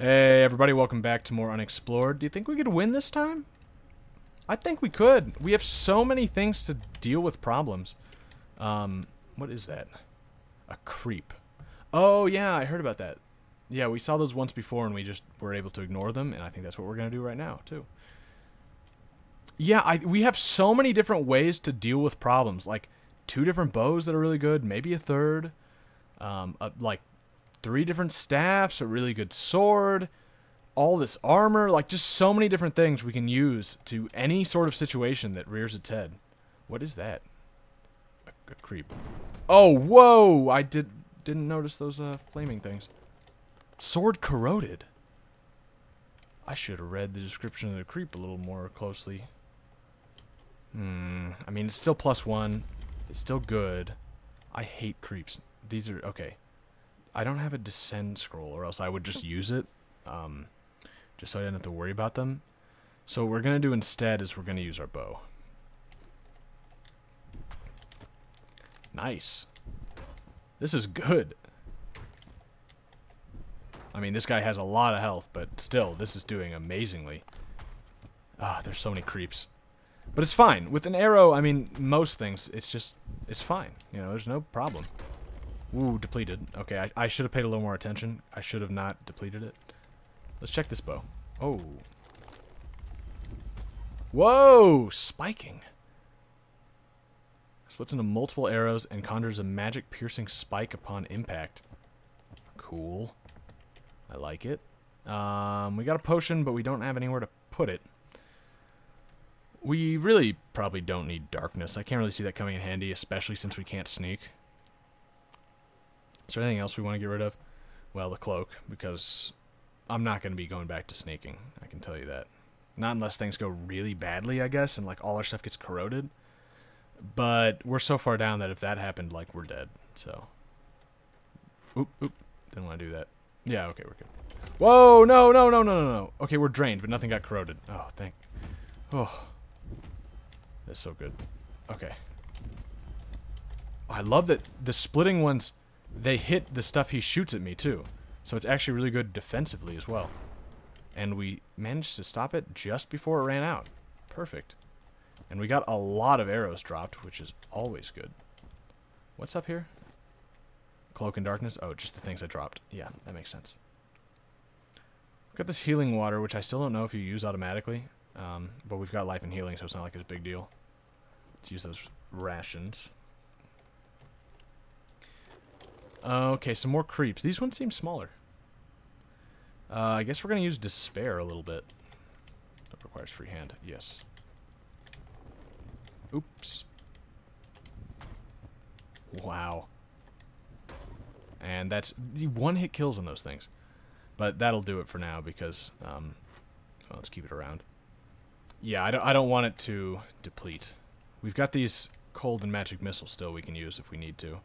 Hey, everybody, welcome back to more Unexplored. Do you think we could win this time? I think we could. We have so many things to deal with problems. Um, what is that? A creep. Oh, yeah, I heard about that. Yeah, we saw those once before and we just were able to ignore them, and I think that's what we're going to do right now, too. Yeah, I, we have so many different ways to deal with problems. Like, two different bows that are really good, maybe a third. Um, uh, like, three different staffs, a really good sword, all this armor, like just so many different things we can use to any sort of situation that rears its head. What is that? A, a creep. Oh, whoa! I did didn't notice those uh, flaming things. Sword corroded. I should have read the description of the creep a little more closely. Hmm. I mean, it's still plus one. It's still good. I hate creeps. These are okay. I don't have a descend scroll, or else I would just use it, um, just so I didn't have to worry about them. So what we're going to do instead is we're going to use our bow. Nice. This is good. I mean, this guy has a lot of health, but still, this is doing amazingly. Ah, there's so many creeps. But it's fine. With an arrow, I mean, most things, it's just, it's fine. You know, there's no problem. Ooh, depleted. Okay, I, I should have paid a little more attention. I should have not depleted it. Let's check this bow. Oh. Whoa! Spiking. Splits into multiple arrows and conjures a magic piercing spike upon impact. Cool. I like it. Um, we got a potion, but we don't have anywhere to put it. We really probably don't need darkness. I can't really see that coming in handy, especially since we can't sneak. Is there anything else we want to get rid of? Well, the cloak, because I'm not going to be going back to sneaking. I can tell you that. Not unless things go really badly, I guess, and like all our stuff gets corroded. But we're so far down that if that happened, like we're dead. So, oop, oop, didn't want to do that. Yeah, okay, we're good. Whoa, no, no, no, no, no, no. Okay, we're drained, but nothing got corroded. Oh, thank. Oh, that's so good. Okay. I love that the splitting ones they hit the stuff he shoots at me too. So it's actually really good defensively as well. And we managed to stop it just before it ran out. Perfect. And we got a lot of arrows dropped, which is always good. What's up here? Cloak and darkness? Oh, just the things I dropped. Yeah, that makes sense. Got this healing water, which I still don't know if you use automatically. Um, but we've got life and healing, so it's not like it's a big deal. Let's use those rations. Okay, some more creeps. These ones seem smaller. Uh, I guess we're going to use Despair a little bit. That requires free hand. Yes. Oops. Wow. And that's one-hit kills on those things. But that'll do it for now because, um, well, let's keep it around. Yeah, I don't, I don't want it to deplete. We've got these cold and magic missiles still we can use if we need to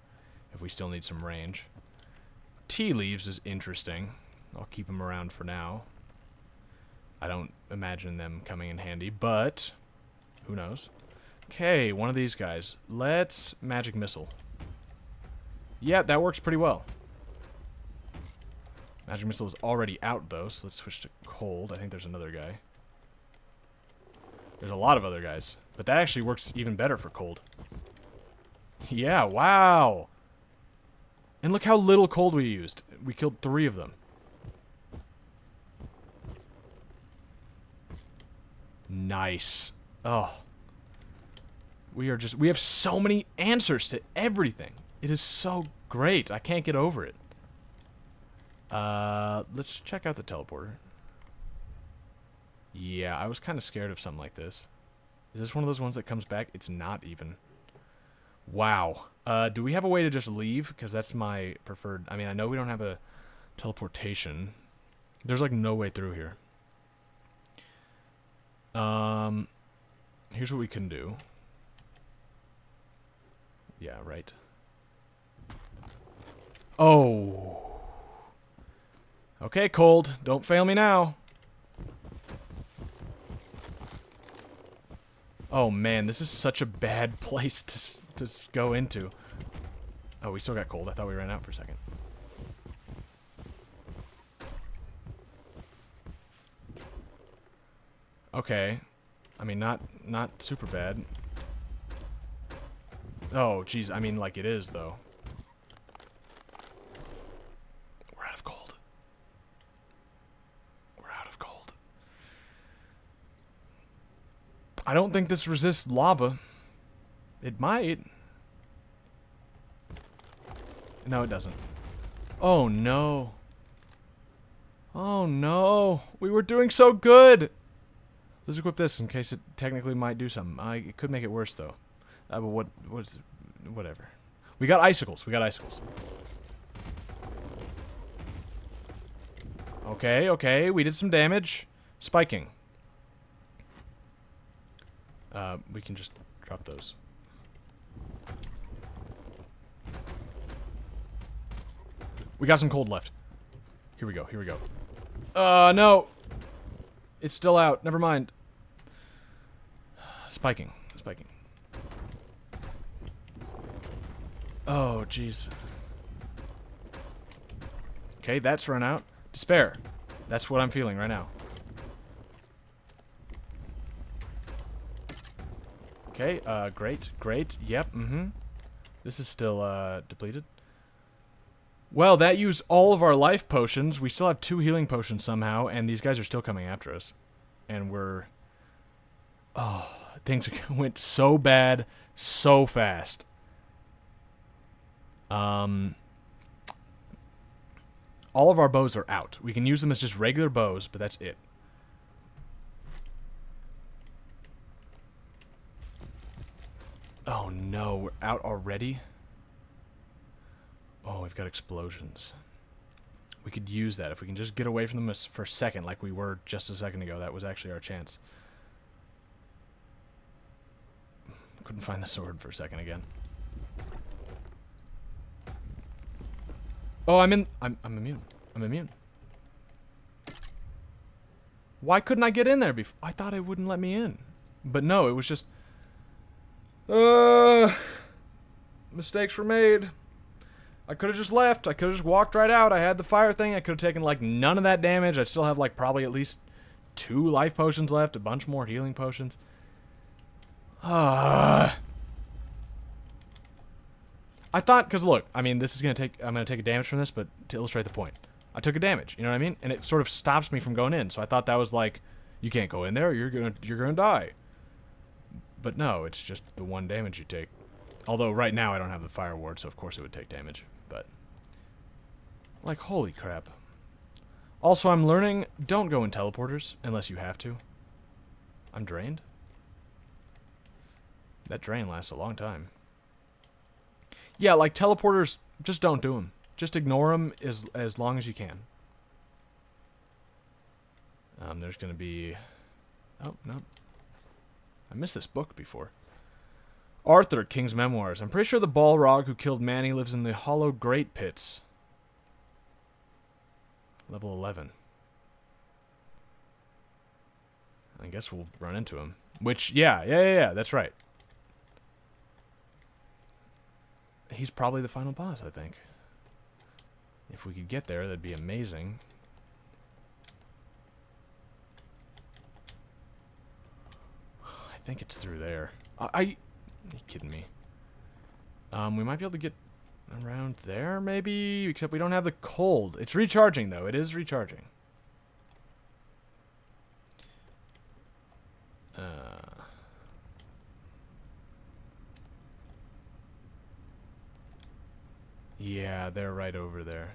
if we still need some range. Tea leaves is interesting. I'll keep them around for now. I don't imagine them coming in handy, but who knows. Okay, one of these guys. Let's magic missile. Yeah, that works pretty well. Magic missile is already out though, so let's switch to cold. I think there's another guy. There's a lot of other guys, but that actually works even better for cold. Yeah, wow. And look how little cold we used. We killed three of them. Nice. Oh. We are just, we have so many answers to everything. It is so great. I can't get over it. Uh, let's check out the teleporter. Yeah, I was kind of scared of something like this. Is this one of those ones that comes back? It's not even. Wow. Uh, do we have a way to just leave? Because that's my preferred... I mean, I know we don't have a teleportation. There's, like, no way through here. Um, here's what we can do. Yeah, right. Oh. Okay, Cold. Don't fail me now. Oh, man. This is such a bad place to to go into. Oh, we still got cold. I thought we ran out for a second. Okay. I mean, not not super bad. Oh, jeez. I mean, like it is, though. We're out of gold. We're out of gold. I don't think this resists lava. It might. No, it doesn't. Oh, no. Oh, no. We were doing so good. Let's equip this in case it technically might do something. I, it could make it worse, though. Uh, but what, what's, whatever. We got icicles. We got icicles. Okay, okay. We did some damage. Spiking. Uh, we can just drop those. We got some cold left. Here we go, here we go. Uh, no. It's still out. Never mind. Spiking. Spiking. Oh, jeez. Okay, that's run out. Despair. That's what I'm feeling right now. Okay, uh, great, great. Yep, mm-hmm. This is still, uh, depleted. Well, that used all of our life potions. We still have two healing potions somehow, and these guys are still coming after us. And we're... Oh, things went so bad so fast. Um, all of our bows are out. We can use them as just regular bows, but that's it. Oh no, we're out already? Oh, we've got explosions. We could use that. If we can just get away from them for a second, like we were just a second ago, that was actually our chance. Couldn't find the sword for a second again. Oh, I'm in. I'm, I'm immune. I'm immune. Why couldn't I get in there before? I thought it wouldn't let me in. But no, it was just... Uh... Mistakes were made. I could have just left. I could have just walked right out. I had the fire thing. I could have taken, like, none of that damage. I still have, like, probably at least two life potions left. A bunch more healing potions. Ah... I thought, because look, I mean, this is going to take, I'm going to take a damage from this, but to illustrate the point. I took a damage, you know what I mean? And it sort of stops me from going in. So I thought that was like, you can't go in there, you're going to, you're going to die. But no, it's just the one damage you take. Although right now I don't have the fire ward, so of course it would take damage. But, like, holy crap. Also, I'm learning, don't go in teleporters unless you have to. I'm drained. That drain lasts a long time. Yeah, like teleporters, just don't do them. Just ignore them as, as long as you can. Um, there's to be... Oh, no. I missed this book before. Arthur, King's Memoirs. I'm pretty sure the Balrog who killed Manny lives in the Hollow Great Pits. Level 11. I guess we'll run into him. Which, yeah, yeah, yeah, yeah, that's right. he's probably the final boss, I think. If we could get there, that'd be amazing. I think it's through there. I... I you kidding me? Um, we might be able to get around there, maybe? Except we don't have the cold. It's recharging, though. It is recharging. Uh... Yeah, they're right over there.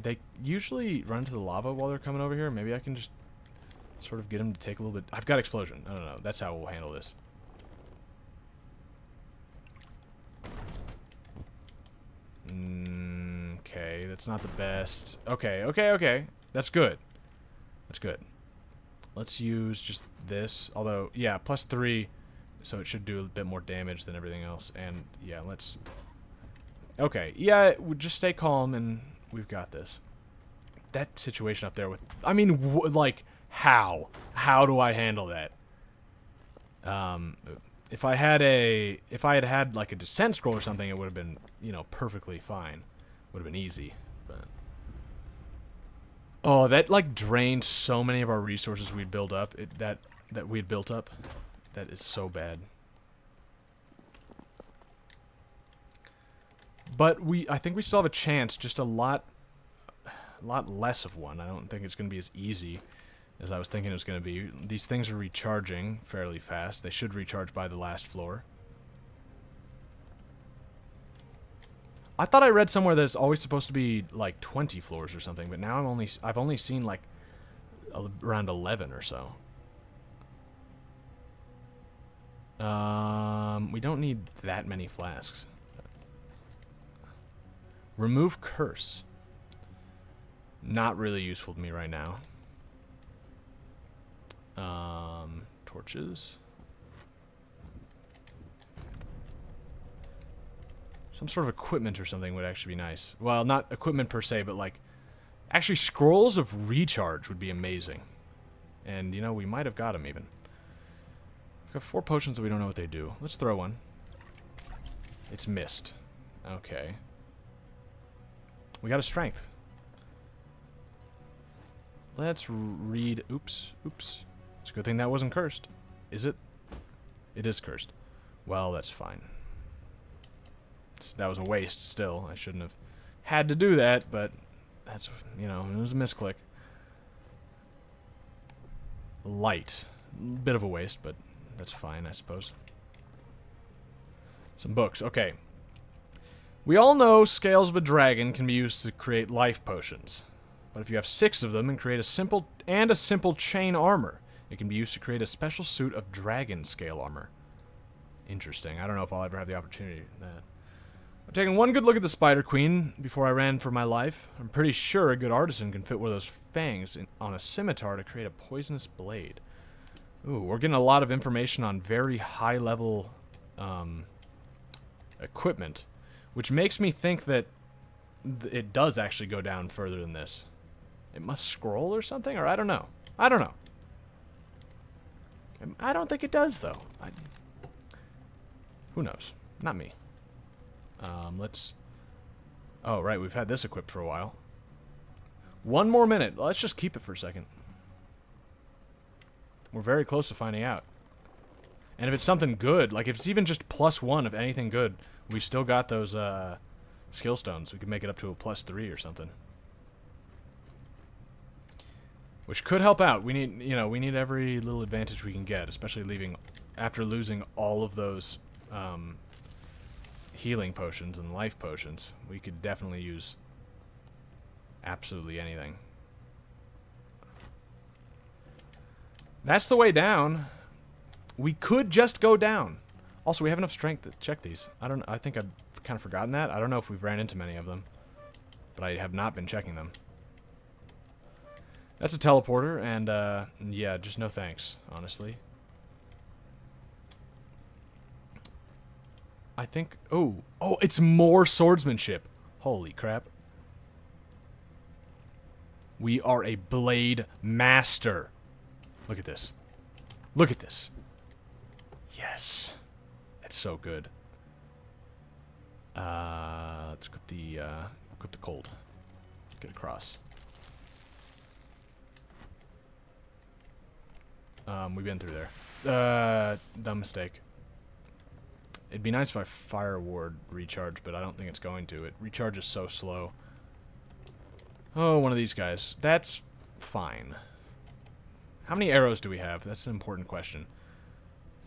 They usually run to the lava while they're coming over here. Maybe I can just sort of get him to take a little bit... I've got explosion. I don't know. That's how we'll handle this. Mm, okay, that's not the best. Okay, okay, okay. That's good. That's good. Let's use just this. Although, yeah, plus three so it should do a bit more damage than everything else. And yeah, let's... Okay, yeah, just stay calm and we've got this. That situation up there with... I mean, like, how? How do I handle that? Um, if I had a... If I had had, like, a descent scroll or something, it would have been, you know, perfectly fine. Would have been easy, but... Oh, that like drained so many of our resources we'd built up. It, that that we'd built up. That is so bad. But we, I think we still have a chance. Just a lot, a lot less of one. I don't think it's going to be as easy as I was thinking it was going to be. These things are recharging fairly fast. They should recharge by the last floor. I thought I read somewhere that it's always supposed to be like 20 floors or something, but now I'm only I've only seen like around 11 or so. Um, we don't need that many flasks. Remove curse. Not really useful to me right now. Um, torches. Some sort of equipment or something would actually be nice. Well, not equipment per se, but like... Actually, scrolls of recharge would be amazing. And, you know, we might have got them even. We've got four potions that we don't know what they do. Let's throw one. It's missed. Okay. We got a strength. Let's read... Oops. Oops. It's a good thing that wasn't cursed. Is it? It is cursed. Well, that's fine. It's, that was a waste still. I shouldn't have had to do that, but that's, you know, it was a misclick. Light. Bit of a waste, but that's fine, I suppose. Some books. Okay. We all know Scales of a Dragon can be used to create life potions. But if you have six of them and create a simple and a simple chain armor, it can be used to create a special suit of dragon scale armor. Interesting. I don't know if I'll ever have the opportunity that. I've taken one good look at the Spider Queen before I ran for my life. I'm pretty sure a good artisan can fit one of those fangs in, on a scimitar to create a poisonous blade. Ooh, we're getting a lot of information on very high level um, equipment, which makes me think that th it does actually go down further than this. It must scroll or something, or I don't know. I don't know. I don't think it does, though. I, who knows? Not me. Um, let's... Oh, right, we've had this equipped for a while. One more minute. Let's just keep it for a second. We're very close to finding out. And if it's something good, like if it's even just plus one of anything good, we've still got those uh, skill stones. We can make it up to a plus three or something. Which could help out. We need, you know, we need every little advantage we can get, especially leaving after losing all of those um, healing potions and life potions. We could definitely use absolutely anything. That's the way down. We could just go down. Also, we have enough strength to check these. I don't. I think I've kind of forgotten that. I don't know if we've ran into many of them, but I have not been checking them. That's a teleporter, and uh, yeah, just no thanks, honestly. I think... Oh, oh, it's more swordsmanship. Holy crap. We are a blade master. Look at this. Look at this. Yes. It's so good. Uh, let's equip the, uh, equip the cold. Get across. Um, we've been through there. Uh, dumb mistake. It'd be nice if I fire ward recharge, but I don't think it's going to. It recharges so slow. Oh, one of these guys. That's fine. How many arrows do we have? That's an important question.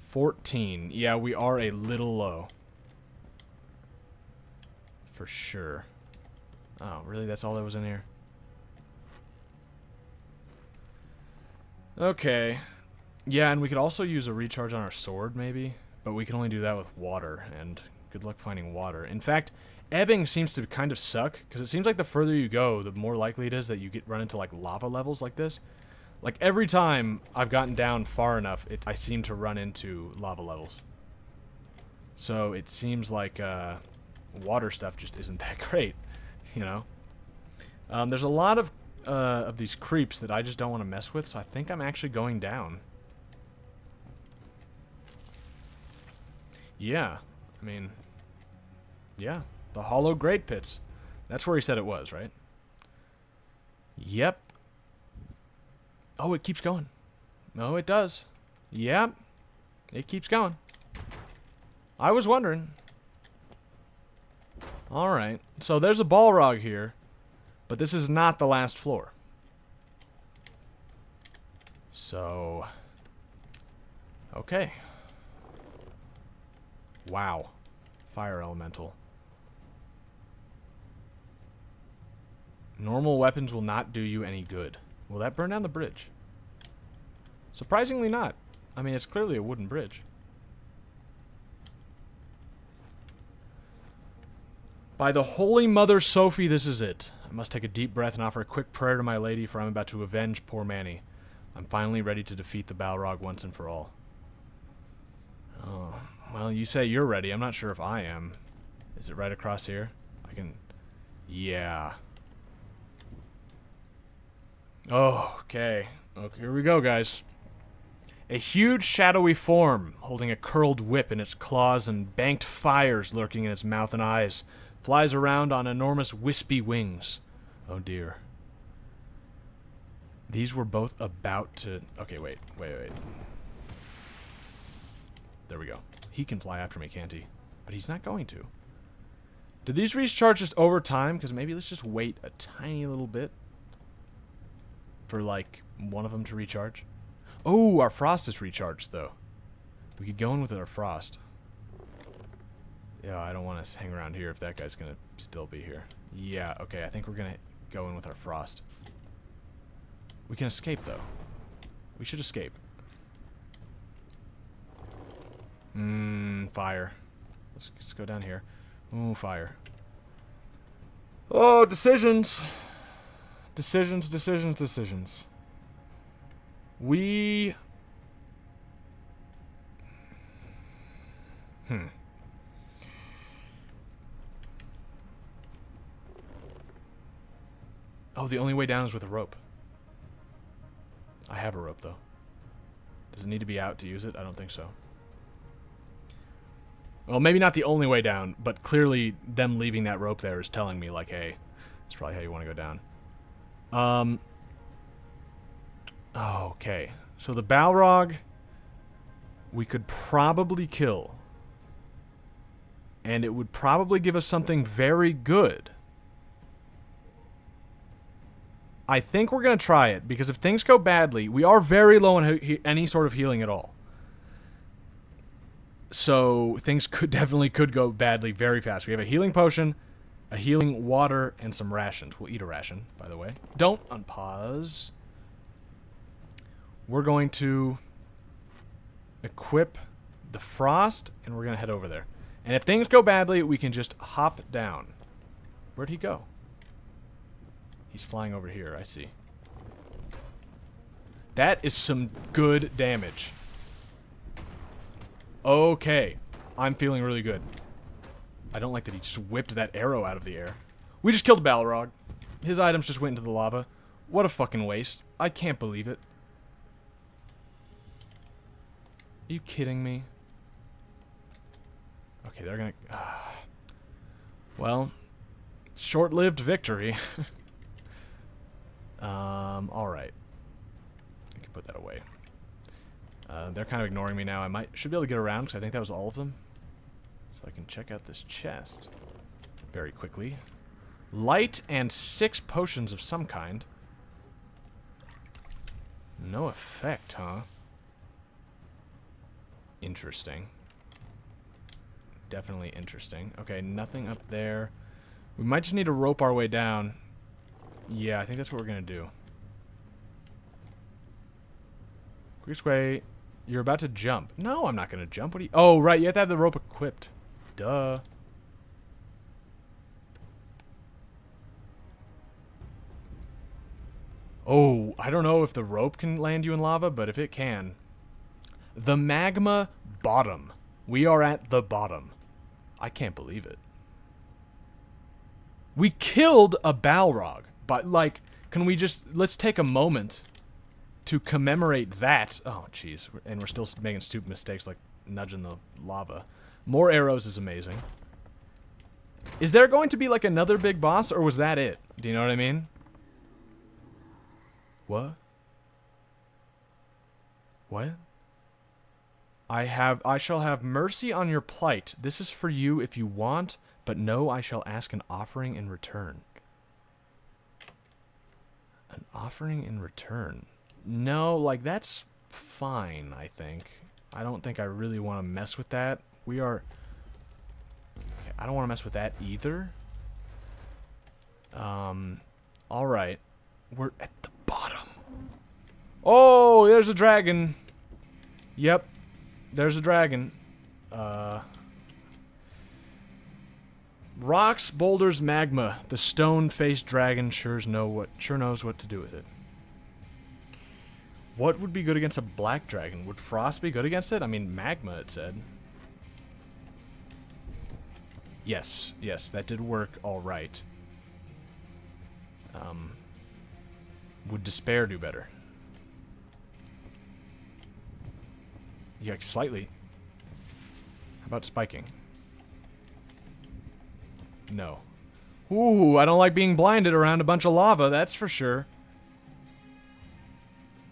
14. Yeah, we are a little low. For sure. Oh, really? That's all that was in here? Okay. Yeah, and we could also use a recharge on our sword, maybe. But we can only do that with water, and good luck finding water. In fact, ebbing seems to kind of suck, because it seems like the further you go, the more likely it is that you get run into, like, lava levels like this. Like, every time I've gotten down far enough, it, I seem to run into lava levels. So it seems like uh, water stuff just isn't that great, you know? Um, there's a lot of, uh, of these creeps that I just don't want to mess with, so I think I'm actually going down. Yeah. I mean, yeah. The Hollow Great Pits. That's where he said it was, right? Yep. Oh, it keeps going. No, it does. Yep. It keeps going. I was wondering. Alright. So there's a Balrog here. But this is not the last floor. So... Okay. Wow. Fire elemental. Normal weapons will not do you any good. Will that burn down the bridge? Surprisingly not. I mean, it's clearly a wooden bridge. By the Holy Mother Sophie, this is it. I must take a deep breath and offer a quick prayer to my lady, for I'm about to avenge poor Manny. I'm finally ready to defeat the Balrog once and for all. Oh, well, you say you're ready. I'm not sure if I am. Is it right across here? I can... Yeah. Oh, okay. Okay, here we go, guys. A huge shadowy form, holding a curled whip in its claws and banked fires lurking in its mouth and eyes, flies around on enormous wispy wings. Oh dear. These were both about to... Okay, wait, wait, wait. There we go. He can fly after me, can't he? But he's not going to. Do these recharge just over time? Because maybe let's just wait a tiny little bit for like one of them to recharge. Oh, our frost is recharged though. We could go in with our frost. Yeah, I don't want to hang around here if that guy's gonna still be here. Yeah, okay, I think we're gonna go in with our frost. We can escape though. We should escape. Mmm, fire. Let's, let's go down here. Ooh, fire. Oh, decisions. Decisions, decisions, decisions. We... Hmm. Oh, the only way down is with a rope. I have a rope, though. Does it need to be out to use it? I don't think so. Well, maybe not the only way down, but clearly them leaving that rope there is telling me, like, hey, that's probably how you want to go down. Um. Okay. So the Balrog we could probably kill. And it would probably give us something very good. I think we're going to try it, because if things go badly, we are very low on any sort of healing at all. So things could definitely could go badly very fast. We have a healing potion, a healing water, and some rations. We'll eat a ration, by the way. Don't unpause. We're going to equip the frost, and we're going to head over there. And if things go badly, we can just hop down. Where'd he go? He's flying over here, I see. That is some good damage. Okay. I'm feeling really good. I don't like that he just whipped that arrow out of the air. We just killed Balrog. His items just went into the lava. What a fucking waste. I can't believe it. Are you kidding me? Okay, they're gonna... Uh, well, short-lived victory. um, alright. I can put that away. Uh, they're kind of ignoring me now. I might should be able to get around because I think that was all of them. So I can check out this chest very quickly. Light and six potions of some kind. No effect, huh? Interesting. Definitely interesting. Okay, nothing up there. We might just need to rope our way down. Yeah, I think that's what we're going to do. Quick way. You're about to jump. No, I'm not going to jump. What do you... Oh, right. You have to have the rope equipped. Duh. Oh, I don't know if the rope can land you in lava, but if it can. The magma bottom. We are at the bottom. I can't believe it. We killed a Balrog, but like, can we just, let's take a moment to commemorate that. Oh, jeez. And we're still making stupid mistakes like nudging the lava. More arrows is amazing. Is there going to be like another big boss, or was that it? Do you know what I mean? What? What? I have I shall have mercy on your plight. This is for you if you want, but no, I shall ask an offering in return. An offering in return. No, like that's fine, I think. I don't think I really want to mess with that. We are okay, I don't want to mess with that either. Um all right. We're at the bottom. Oh, there's a dragon. Yep. There's a dragon. Uh Rocks, boulders, magma. The stone-faced dragon sure know what sure knows what to do with it. What would be good against a black dragon? Would frost be good against it? I mean, magma, it said. Yes, yes, that did work all right. Um, would despair do better? Yeah, slightly. How about spiking? No. Ooh, I don't like being blinded around a bunch of lava, that's for sure.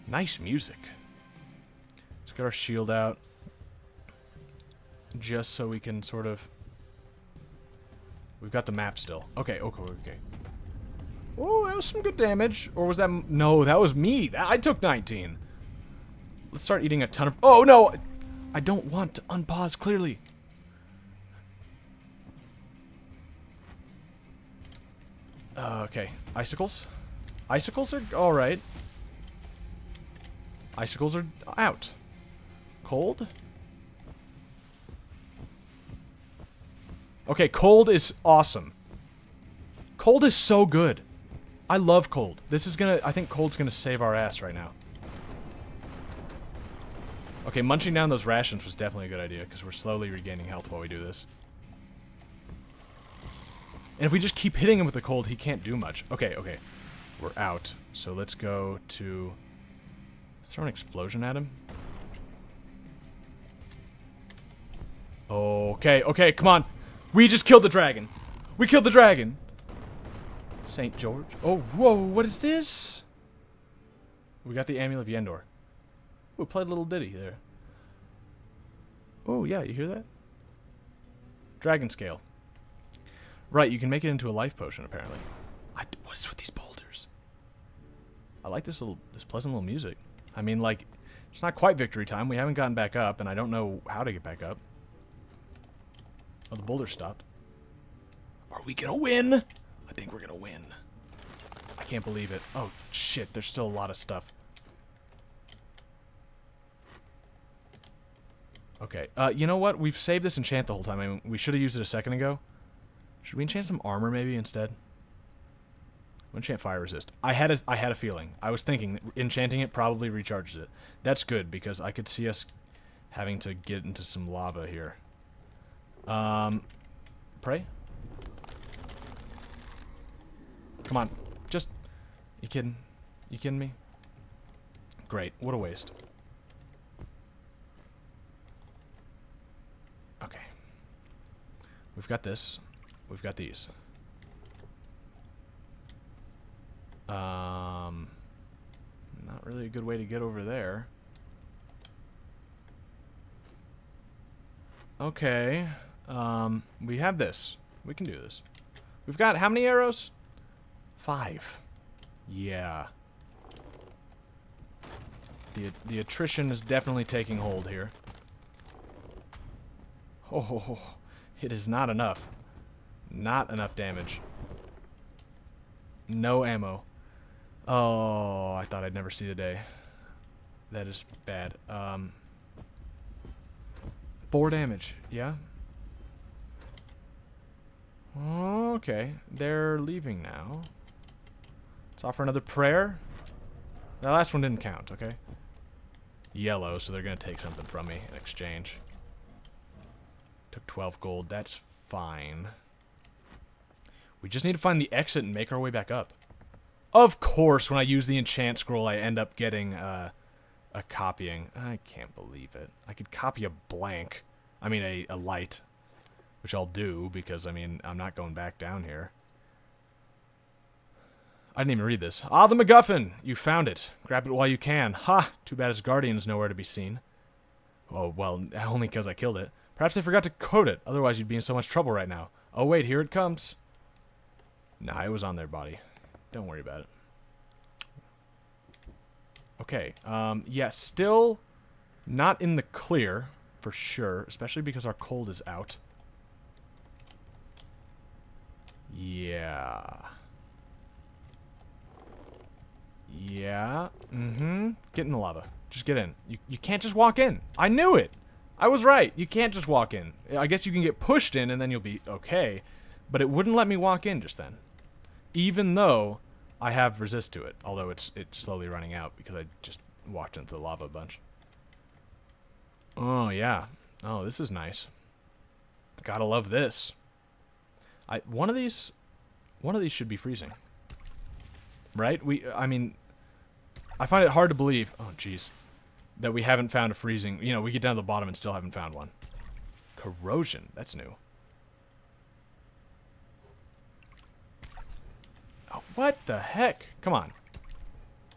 Nice music. Let's get our shield out. Just so we can sort of... We've got the map still. Okay, okay, okay. Oh, that was some good damage. Or was that... No, that was me. I took 19. Let's start eating a ton of... Oh, no! I don't want to unpause clearly. Uh, okay. Icicles? Icicles are alright. Icicles are out. Cold? Okay, cold is awesome. Cold is so good. I love cold. This is gonna... I think cold's gonna save our ass right now. Okay, munching down those rations was definitely a good idea, because we're slowly regaining health while we do this. And if we just keep hitting him with the cold, he can't do much. Okay, okay. We're out. So let's go to... Throw an explosion at him. Okay, okay, come on. We just killed the dragon. We killed the dragon. St. George. Oh, whoa, what is this? We got the Amulet of Yendor. We played a little ditty there. Oh, yeah, you hear that? Dragon scale. Right, you can make it into a life potion, apparently. I, what is with these boulders? I like this little, this pleasant little music. I mean, like, it's not quite victory time. We haven't gotten back up, and I don't know how to get back up. Oh, the boulder stopped. Are we gonna win? I think we're gonna win. I can't believe it. Oh, shit, there's still a lot of stuff. Okay, uh, you know what? We've saved this enchant the whole time. I mean, we should have used it a second ago. Should we enchant some armor maybe instead? Enchant fire resist. I had a I had a feeling. I was thinking enchanting it probably recharges it. That's good because I could see us having to get into some lava here. Um, pray. Come on, just you kidding? You kidding me? Great. What a waste. Okay. We've got this. We've got these. Um, not really a good way to get over there. Okay. Um, we have this. We can do this. We've got how many arrows? Five. Yeah. The, the attrition is definitely taking hold here. Oh, it is not enough. Not enough damage. No ammo. Oh, I thought I'd never see the day. That is bad. Um, four damage. Yeah. Okay. They're leaving now. Let's offer another prayer. The last one didn't count, okay? Yellow, so they're going to take something from me in exchange. Took 12 gold. That's fine. We just need to find the exit and make our way back up. Of course, when I use the enchant scroll, I end up getting uh, a copying. I can't believe it. I could copy a blank. I mean, a, a light. Which I'll do, because, I mean, I'm not going back down here. I didn't even read this. Ah, the MacGuffin! You found it. Grab it while you can. Ha! Too bad its guardian's nowhere to be seen. Oh, well, only because I killed it. Perhaps they forgot to code it, otherwise you'd be in so much trouble right now. Oh, wait, here it comes. Nah, it was on their body. Don't worry about it. Okay, um, yes, yeah, still not in the clear, for sure, especially because our cold is out. Yeah. Yeah. Mm-hmm. Get in the lava. Just get in. You, you can't just walk in. I knew it. I was right. You can't just walk in. I guess you can get pushed in and then you'll be okay. But it wouldn't let me walk in just then. Even though I have resist to it. Although it's it's slowly running out because I just walked into the lava a bunch. Oh, yeah. Oh, this is nice. Gotta love this. I one of these one of these should be freezing. Right? We I mean I find it hard to believe. Oh jeez. That we haven't found a freezing. You know, we get down to the bottom and still haven't found one. Corrosion. That's new. What the heck? Come on.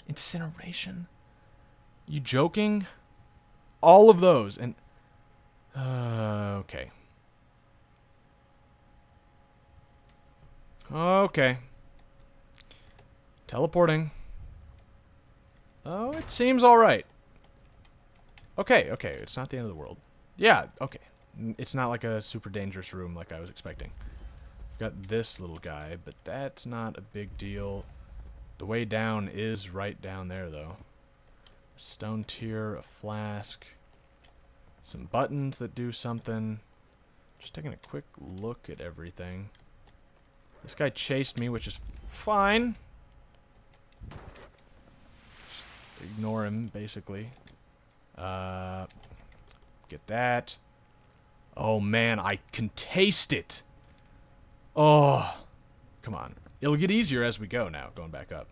Incineration? You joking? All of those and uh, okay. Okay. Teleporting. Oh, it seems alright. Okay, okay, it's not the end of the world. Yeah, okay. It's not like a super dangerous room like I was expecting. Got this little guy, but that's not a big deal. The way down is right down there, though. Stone tier, a flask, some buttons that do something. Just taking a quick look at everything. This guy chased me, which is fine. Just ignore him, basically. Uh, get that. Oh, man, I can taste it. Oh, come on. It'll get easier as we go now, going back up.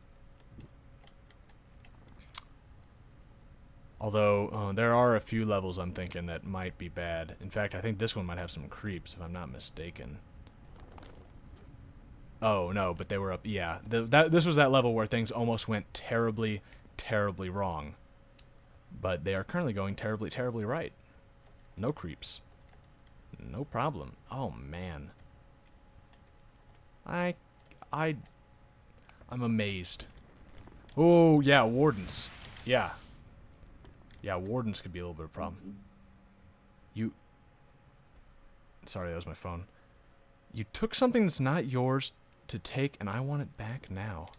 Although, uh, there are a few levels I'm thinking that might be bad. In fact, I think this one might have some creeps, if I'm not mistaken. Oh, no, but they were up... Yeah, the, that, this was that level where things almost went terribly, terribly wrong. But they are currently going terribly, terribly right. No creeps. No problem. Oh, man. I... I... I'm amazed. Oh, yeah, wardens. Yeah. Yeah, wardens could be a little bit of a problem. You... Sorry, that was my phone. You took something that's not yours to take, and I want it back now.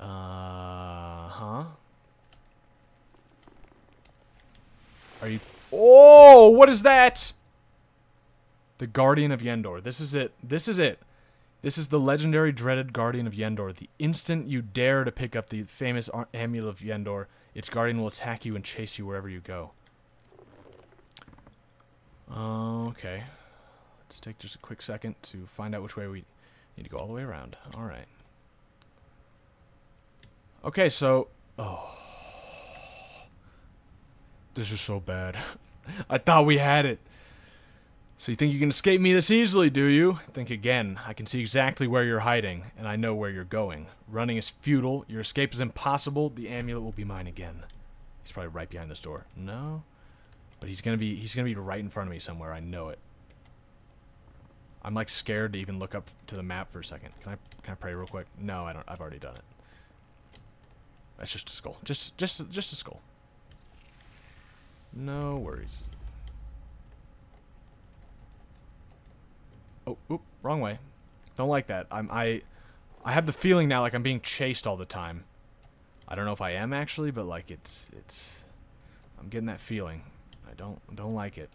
Uh huh. Are you? Oh, what is that? The Guardian of Yendor. This is it. This is it. This is the legendary dreaded Guardian of Yendor. The instant you dare to pick up the famous Amulet of Yendor, its Guardian will attack you and chase you wherever you go. Okay. Let's take just a quick second to find out which way we need to go all the way around. Alright. Okay, so... Oh. This is so bad. I thought we had it. So you think you can escape me this easily, do you? Think again. I can see exactly where you're hiding, and I know where you're going. Running is futile. Your escape is impossible. The amulet will be mine again. He's probably right behind this door. No? But he's gonna be he's gonna be right in front of me somewhere. I know it. I'm like scared to even look up to the map for a second. Can I can I pray real quick? No, I don't. I've already done it. That's just a skull. Just just just a skull. No worries. Oh, oop, wrong way. Don't like that. I'm I I have the feeling now like I'm being chased all the time. I don't know if I am actually, but like it's it's I'm getting that feeling. I don't don't like it.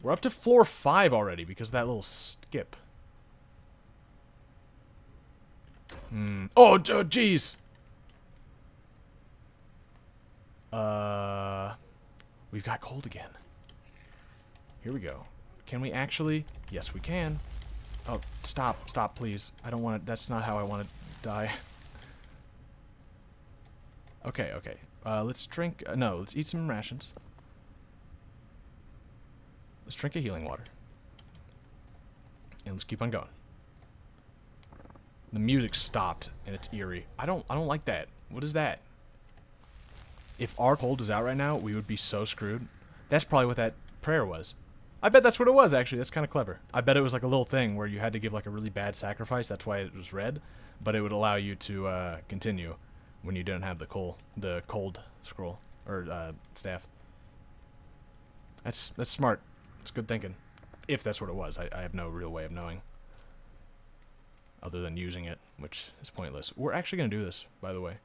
We're up to floor 5 already because of that little skip. Hmm. Oh, oh, jeez! Uh, we've got cold again. Here we go. Can we actually? Yes, we can. Oh, stop, stop, please. I don't want to, that's not how I want to die. Okay, okay. Uh, let's drink, uh, no, let's eat some rations. Let's drink a healing water. And let's keep on going. The music stopped and it's eerie. I don't I don't like that. What is that? If our cold is out right now, we would be so screwed. That's probably what that prayer was. I bet that's what it was actually. That's kind of clever. I bet it was like a little thing where you had to give like a really bad sacrifice. That's why it was red, but it would allow you to uh, continue when you didn't have the coal, the cold scroll or uh, staff. That's that's smart. It's good thinking. If that's what it was, I, I have no real way of knowing other than using it, which is pointless. We're actually going to do this, by the way.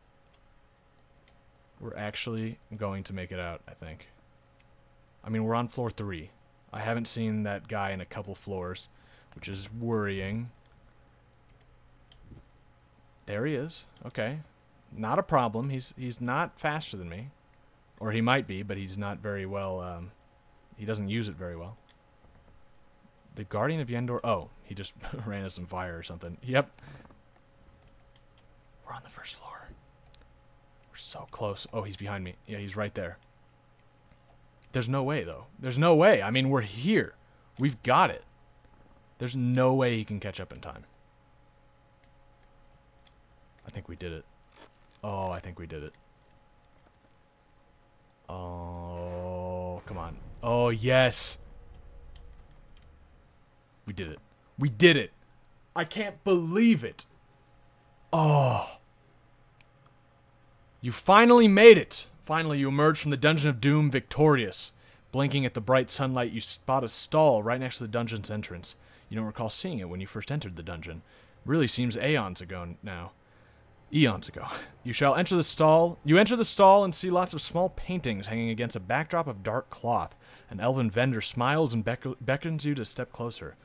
We're actually going to make it out, I think. I mean, we're on floor three. I haven't seen that guy in a couple floors, which is worrying. There he is. Okay. Not a problem. He's he's not faster than me. Or he might be, but he's not very well, um, he doesn't use it very well. The Guardian of Yendor. Oh, he just ran into some fire or something. Yep. We're on the first floor. We're so close. Oh, he's behind me. Yeah, he's right there. There's no way, though. There's no way. I mean, we're here. We've got it. There's no way he can catch up in time. I think we did it. Oh, I think we did it. Oh, come on. Oh, yes. We did it. We did it. I can't believe it. Oh. You finally made it. Finally, you emerge from the Dungeon of Doom victorious. Blinking at the bright sunlight, you spot a stall right next to the dungeon's entrance. You don't recall seeing it when you first entered the dungeon. Really seems aeons ago now. Eons ago. You shall enter the stall. You enter the stall and see lots of small paintings hanging against a backdrop of dark cloth. An elven vendor smiles and beck beckons you to step closer.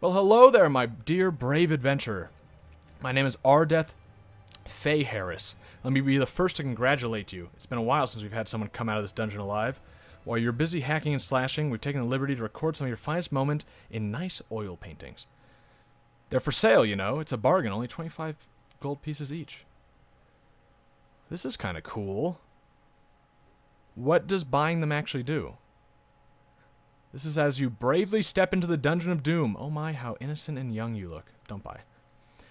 Well, hello there, my dear brave adventurer. My name is Ardeth Fay Harris. Let me be the first to congratulate you. It's been a while since we've had someone come out of this dungeon alive. While you're busy hacking and slashing, we've taken the liberty to record some of your finest moment in nice oil paintings. They're for sale, you know. It's a bargain, only 25 gold pieces each. This is kind of cool. What does buying them actually do? This is as you bravely step into the Dungeon of Doom. Oh my, how innocent and young you look. Don't buy.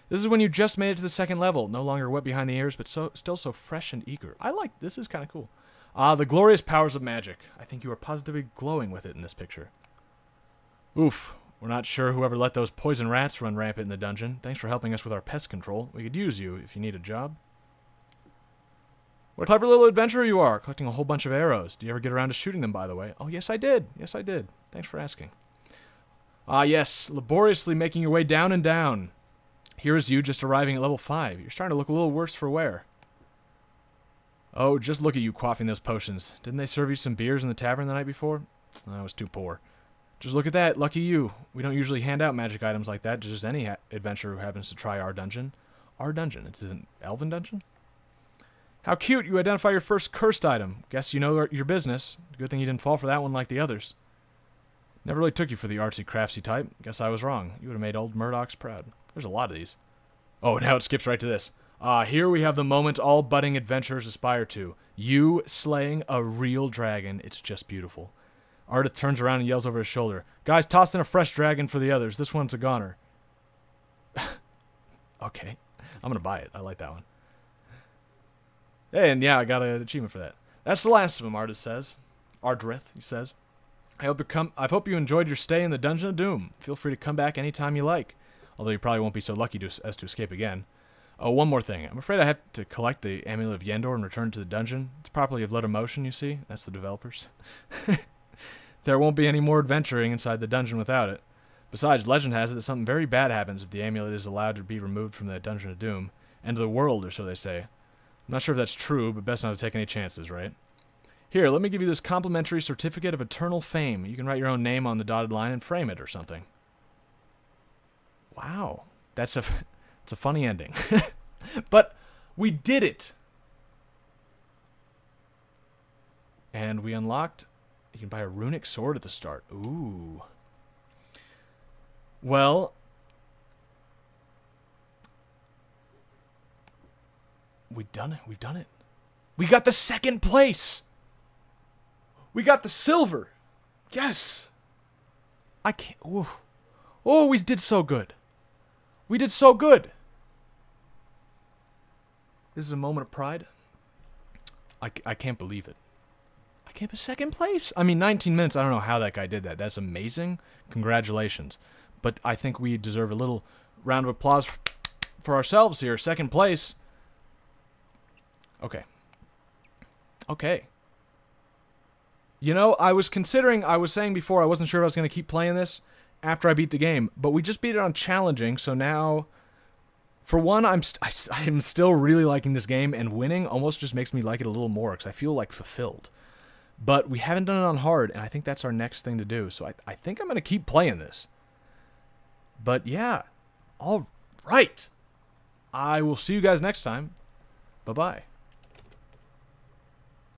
This is when you just made it to the second level, no longer wet behind the ears, but so still so fresh and eager. I like this is kind of cool. Ah, the glorious powers of magic. I think you are positively glowing with it in this picture. Oof, we're not sure whoever let those poison rats run rampant in the dungeon. Thanks for helping us with our pest control. We could use you if you need a job. What a clever little adventurer you are, collecting a whole bunch of arrows. Do you ever get around to shooting them, by the way? Oh, yes, I did. Yes, I did. Thanks for asking. Ah, yes, laboriously making your way down and down. Here is you just arriving at level 5. You're starting to look a little worse for wear. Oh, just look at you quaffing those potions. Didn't they serve you some beers in the tavern the night before? I was too poor. Just look at that. Lucky you. We don't usually hand out magic items like that to just any adventurer who happens to try our dungeon. Our dungeon. It's an elven dungeon? How cute, you identify your first cursed item. Guess you know your business. Good thing you didn't fall for that one like the others. Never really took you for the artsy craftsy type. Guess I was wrong. You would have made old Murdoch's proud. There's a lot of these. Oh, now it skips right to this. Ah, uh, here we have the moment all budding adventurers aspire to. You slaying a real dragon. It's just beautiful. Ardeth turns around and yells over his shoulder. Guys, toss in a fresh dragon for the others. This one's a goner. okay. I'm going to buy it. I like that one. And yeah, I got an achievement for that. That's the last of them, Artist says. Ardrith, he says. I hope you come. I hope you enjoyed your stay in the Dungeon of Doom. Feel free to come back anytime you like. Although you probably won't be so lucky to, as to escape again. Oh, one more thing. I'm afraid I have to collect the Amulet of Yendor and return it to the dungeon. It's properly of Motion, you see. That's the developers. there won't be any more adventuring inside the dungeon without it. Besides, legend has it that something very bad happens if the amulet is allowed to be removed from the Dungeon of Doom. End of the world, or so they say. I'm not sure if that's true, but best not to take any chances, right? Here, let me give you this complimentary certificate of eternal fame. You can write your own name on the dotted line and frame it or something. Wow. That's a, it's a funny ending. but we did it! And we unlocked... You can buy a runic sword at the start. Ooh. Well, We've done it. We've done it. We got the second place. We got the silver. Yes. I can't. Ooh. Oh, we did so good. We did so good. This is a moment of pride. I, I can't believe it. I came in second place. I mean, 19 minutes. I don't know how that guy did that. That's amazing. Congratulations. But I think we deserve a little round of applause for ourselves here. Second place. Okay. Okay. You know, I was considering, I was saying before, I wasn't sure if I was going to keep playing this after I beat the game, but we just beat it on challenging, so now, for one, I'm st I, I'm still really liking this game, and winning almost just makes me like it a little more, because I feel, like, fulfilled. But we haven't done it on hard, and I think that's our next thing to do, so I, I think I'm going to keep playing this. But yeah, all right. I will see you guys next time. Bye-bye.